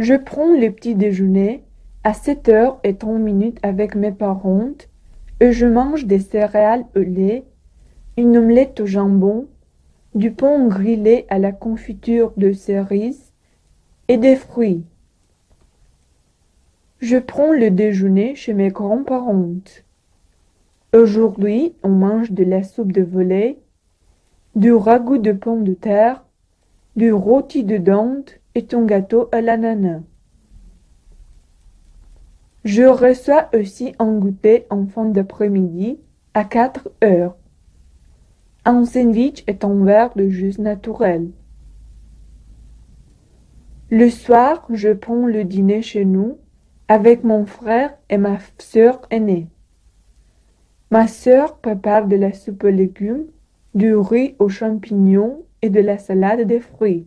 Je prends le petit déjeuner à sept heures et trente minutes avec mes parents et je mange des céréales au lait, une omelette au jambon, du pain grillé à la confiture de cerises et des fruits. Je prends le déjeuner chez mes grands-parents. Aujourd'hui, on mange de la soupe de volaille, du ragoût de pommes de terre, du rôti de dinde et un gâteau à l'ananas. Je reçois aussi un goûter en fin d'après-midi à quatre heures. Un sandwich et un verre de jus naturel. Le soir, je prends le dîner chez nous avec mon frère et ma sœur aînée. Ma sœur prépare de la soupe aux légumes, du riz aux champignons et de la salade des fruits.